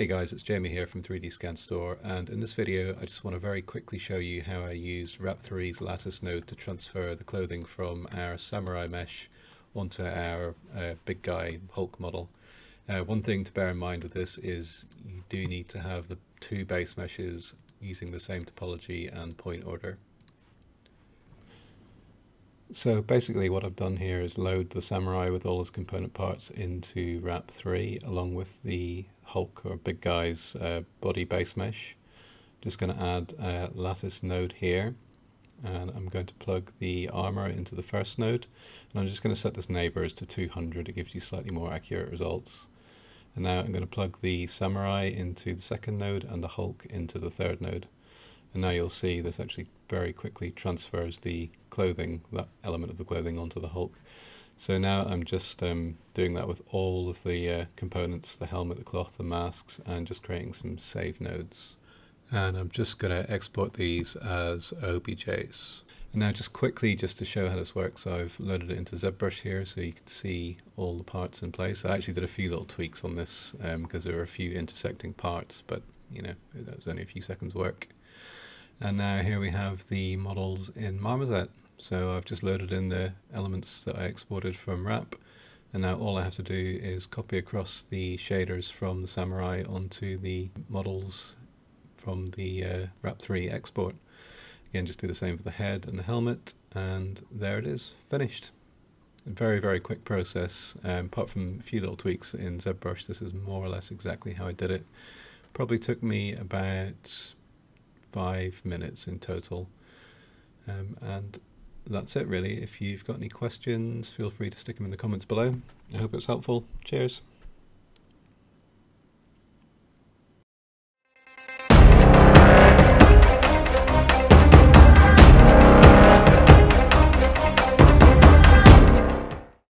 Hey guys, it's Jamie here from 3D Scan Store and in this video I just want to very quickly show you how I used Wrap3's lattice node to transfer the clothing from our samurai mesh onto our uh, big guy Hulk model. Uh, one thing to bear in mind with this is you do need to have the two base meshes using the same topology and point order. So basically what I've done here is load the Samurai with all its component parts into Wrap 3 along with the Hulk or big guy's uh, body base mesh. Just going to add a lattice node here and I'm going to plug the armor into the first node. And I'm just going to set this neighbors to 200 it gives you slightly more accurate results. And now I'm going to plug the samurai into the second node and the hulk into the third node and now you'll see this actually very quickly transfers the clothing, that element of the clothing onto the Hulk. So now I'm just um, doing that with all of the uh, components, the helmet, the cloth, the masks, and just creating some save nodes. And I'm just going to export these as OBJs. And now just quickly, just to show how this works, I've loaded it into ZBrush here so you can see all the parts in place. I actually did a few little tweaks on this because um, there were a few intersecting parts, but you know, that was only a few seconds work. And now here we have the models in Marmoset. So I've just loaded in the elements that I exported from Wrap. And now all I have to do is copy across the shaders from the Samurai onto the models from the uh, Wrap 3 export. Again, just do the same for the head and the helmet, and there it is, finished. A very, very quick process. Um, apart from a few little tweaks in ZBrush, this is more or less exactly how I did it. Probably took me about five minutes in total. Um, and that's it really. If you've got any questions, feel free to stick them in the comments below. I hope it's helpful. Cheers.